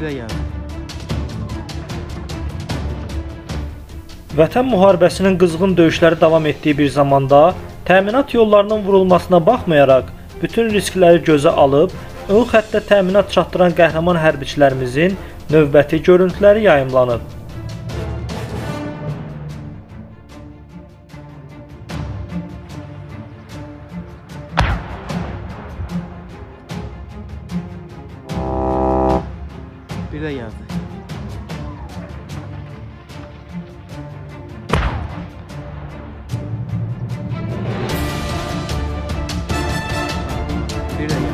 təcrübə yaradır. Vətən müharibəsinin qızğın döyüşləri davam etdiyi bir zamanda təminat yollarının vurulmasına baxmayaraq bütün riskləri gözə alıb ön xəttdə təminat çatdıran qəhrəman hərbiçilərimizin növbəti görüntüləri yayımlanıb. Bir de geldi. Bir.